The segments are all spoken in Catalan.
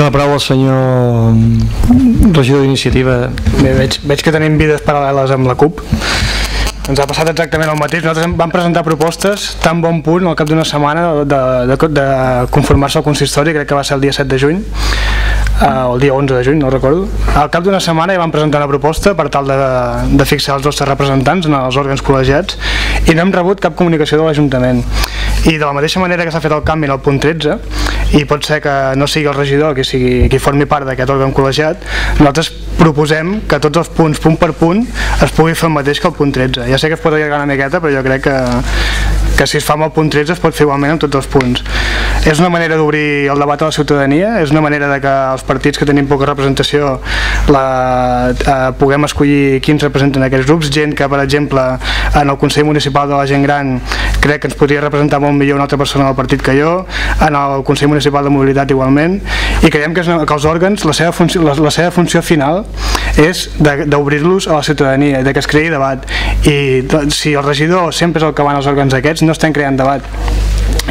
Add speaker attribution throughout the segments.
Speaker 1: Té la paraula el senyor mm, regidor d'iniciativa.
Speaker 2: Veig, veig que tenim vides paral·leles amb la CUP. Ens ha passat exactament el mateix. Nosaltres vam presentar propostes tan bon punt al cap d'una setmana de, de, de conformar-se al consistori, crec que va ser el dia 7 de juny, eh, o el dia 11 de juny, no recordo. Al cap d'una setmana ja vam presentar una proposta per tal de, de fixar els nostres representants en els òrgans col·legiats i no hem rebut cap comunicació de l'Ajuntament. I de la mateixa manera que s'ha fet el canvi en el punt 13, i pot ser que no sigui el regidor qui, sigui, qui formi part d'aquest òrgan col·legiat, nosaltres proposem que tots els punts, punt per punt, es pugui fer el mateix que el punt 13. Ja sé que es pot allargar una miqueta, però jo crec que, que si es fa amb el punt 13 es pot fer igualment amb tots els punts. És una manera d'obrir el debat a la ciutadania, és una manera de que els partits que tenim poca representació la, eh, puguem escollir qui ens representen aquests grups, gent que, per exemple, en el Consell Municipal de la Gent Gran crec que ens podria representar molt millor una altra persona del partit que jo, en el Consell Municipal de Mobilitat igualment, i creiem que, és que els òrgans, la seva funció, la, la seva funció final és d'obrir-los a la ciutadania, de que es creï debat. I si el regidor sempre és el que va als òrgans aquests, no estem creant debat.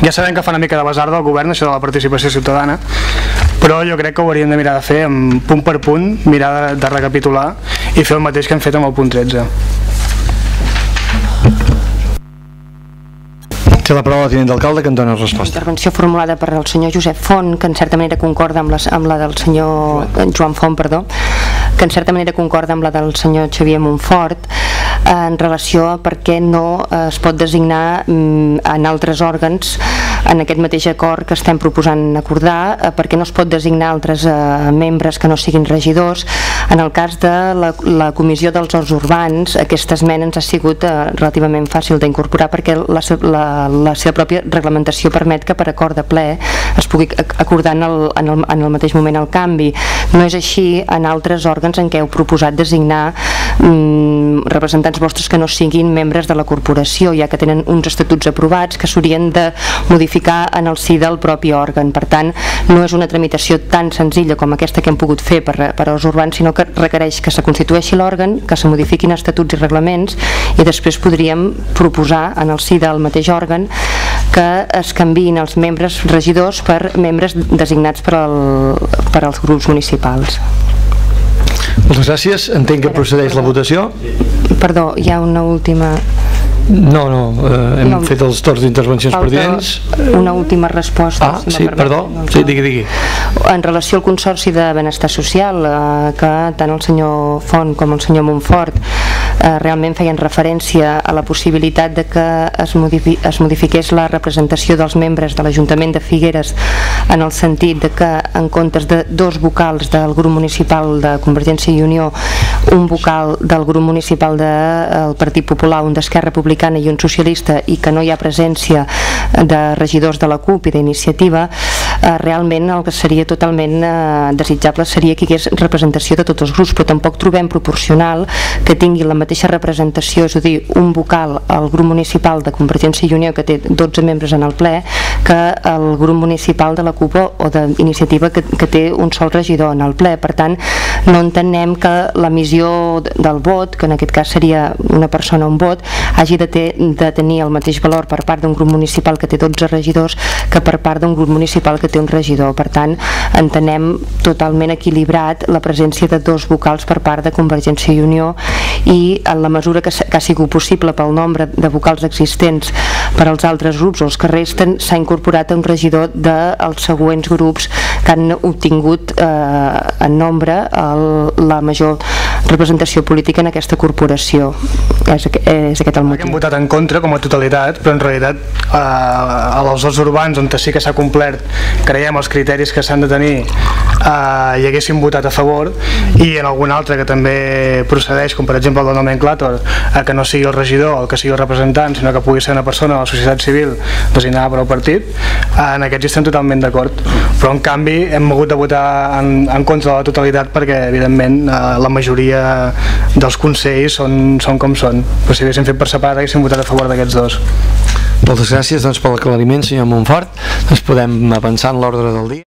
Speaker 2: Ja sabem que fa una mica de basarda el govern, això de la participació ciutadana, però jo crec que ho hauríem de mirar de fer punt per punt, mirar de, de recapitular i fer el mateix que hem fet amb el punt 13.
Speaker 1: Té la paraula el tinent d'alcalde que en dona resposta.
Speaker 3: intervenció formulada per el senyor Josep Font, que en certa manera concorda amb la, amb la del senyor Joan Font, perdó, que en certa manera concorda amb la del senyor Xavier Montfort, eh, en relació a per què no eh, es pot designar mm, en altres òrgans en aquest mateix acord que estem proposant acordar, eh, per què no es pot designar altres eh, membres que no siguin regidors. En el cas de la, la Comissió dels Horts Urbans, aquesta esmena ens ha sigut relativament fàcil d'incorporar perquè la, la, la seva pròpia reglamentació permet que per acord de ple es pugui ac- acordar en el, en el, en el mateix moment el canvi. No és així en altres òrgans en què heu proposat designar mm, representants vostres que no siguin membres de la corporació, ja que tenen uns estatuts aprovats que s'haurien de modificar en el si del propi òrgan. Per tant, no és una tramitació tan senzilla com aquesta que hem pogut fer per, per als urbans, sinó que requereix que se constitueixi l'òrgan, que se modifiquin estatuts i reglaments i després podríem proposar en el si del mateix òrgan que es canviïn els membres regidors per membres designats per, al, per als grups municipals.
Speaker 1: Moltes gràcies. Entenc que procedeix la votació.
Speaker 3: Perdó, hi ha una última...
Speaker 1: No, no, eh, hem
Speaker 3: No.
Speaker 1: fet els torns d'intervencions pertinents.
Speaker 3: una última resposta.
Speaker 1: Ah,
Speaker 3: si
Speaker 1: sí,
Speaker 3: permet.
Speaker 1: perdó. Sí, digui, digui.
Speaker 3: En relació al Consorci de Benestar Social, eh, que tant el senyor Font com el senyor Montfort eh, realment feien referència a la possibilitat de que es, modifi es modifiqués la representació dels membres de l'Ajuntament de Figueres en el sentit de que en comptes de dos vocals del grup municipal de Convergència i Unió, un vocal del grup municipal del Partit Popular, un d'Esquerra Republicana i un socialista i que no hi ha presència de regidors de la CUP i d'iniciativa, eh, realment el que seria totalment eh, desitjable seria que hi hagués representació de tots els grups, però tampoc trobem proporcional que tingui la mateixa representació, és a dir, un vocal al grup municipal de Convergència i Unió que té 12 membres en el ple, que el grup municipal de la CUP o d'iniciativa que, que té un sol regidor en el ple. Per tant, no entenem que la missió del vot, que en aquest cas seria una persona un vot, hagi de, ter, de tenir el mateix valor per part d'un grup municipal que té 12 regidors que per part d'un grup municipal que té un regidor. Per tant, entenem totalment equilibrat la presència de dos vocals per part de Convergència i Unió i en la mesura que, que ha sigut possible pel nombre de vocals existents per als altres grups o els que resten s'ha incorporat un regidor dels següents grups que han obtingut eh, en nombre el, la major representació política en aquesta corporació. És, és aquest el
Speaker 2: Hem
Speaker 3: motiu.
Speaker 2: votat en contra com a totalitat, però en realitat eh, a els dos urbans on sí que s'ha complert, creiem els criteris que s'han de tenir, eh, hi haguéssim votat a favor i en algun altre que també procedeix, com per exemple el del nomenclàtor, a que no sigui el regidor el que sigui el representant, sinó que pugui ser una persona de la societat civil designada per al partit, eh, en aquests estem totalment d'acord. Però en canvi hem hagut de votar en, en contra de la totalitat perquè evidentment eh, la majoria dels consells són, són com són. Però si haguéssim fet per separat haguéssim votat a favor d'aquests dos.
Speaker 1: Moltes gràcies doncs, per l'aclariment, senyor Montfort. Ens podem avançar en l'ordre del dia.